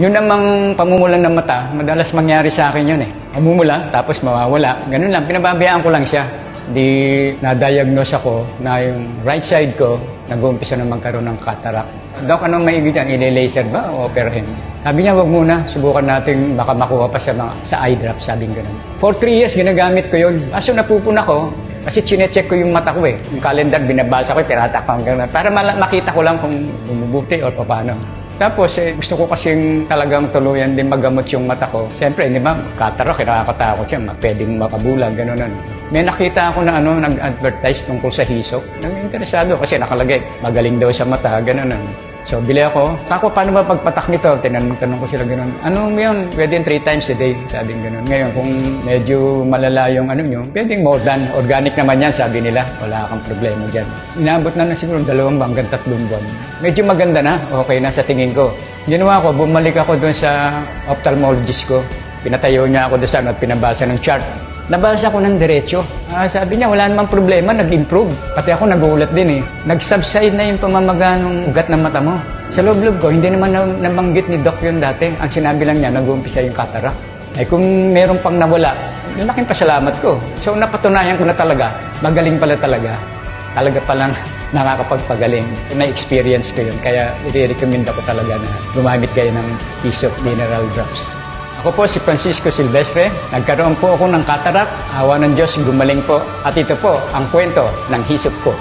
Yun namang pamumulan ng mata, madalas mangyari sa akin yun eh. Pamumula, tapos mawawala. Ganun lang, pinababayaan ko lang siya. Di na-diagnose ako na yung right side ko, nag-uumpisa na magkaroon ng cataract. Dok, anong maibig yan? Ile-laser ba o operahin? Sabi niya, wag muna. Subukan natin baka makuha pa sa, mga, sa eye drop, sabing ganun. For three years, ginagamit ko yun. Kaso napupuna ko, kasi chinecheck ko yung mata ko eh. Yung calendar, binabasa ko, tiratak ko. Para makita ko lang kung bumubuti o paano. Tapos, eh, gusto ko kasing talagang tuluyan din magamot yung mata ko. Siyempre, di ba, cataract, nakakatakot siya, pwedeng makabulag, gano'n. ano. May nakita ako na ano, nag-advertise tungkol sa hisok. Nang-interesado kasi nakalagay, magaling daw sa mata, gano'n. ano. So, bili ako. Kako, paano ba pagpatak nito? Tinanong ko sila gano'n. Ano yun? Pwede three times a day, sabi gano'n. Ngayon, kung medyo malala yung ano nyo, pwedeng more than. Organic naman yan, sabi nila. Wala kang problema dyan. Inaabot na na siguro dalawang buwan, hanggang tatlong buwan. Medyo maganda na. Okay na sa tingin ko. Ginawa ko, bumalik ako doon sa ophthalmologist ko. Pinatayo niya ako doon sa ano, at pinabasa ng chart. Nabasa ko ng diretso. Ah, sabi niya, wala namang problema, nag-improve. Pati ako nagulat din eh. Nag-subside na yung pamamaga ng ugat ng mata mo. Sa loob-loob ko, hindi naman na, nabanggit ni Doc yun dati. Ang sinabi lang niya, nag-uumpisa yung cataract. Ay kung meron pang nawala, laking pasalamat ko. So napatunayan ko na talaga, magaling pala talaga. Talaga palang nakakapagpagaling. Na-experience ko yun. Kaya i-recommend ako talaga na gumamit kayo ng Isop Mineral Drops. Ako po si Francisco Silvestre. Nagkaroon po ako ng cataract. Awa ng Diyos, gumaling po. At ito po ang kwento ng hisop ko.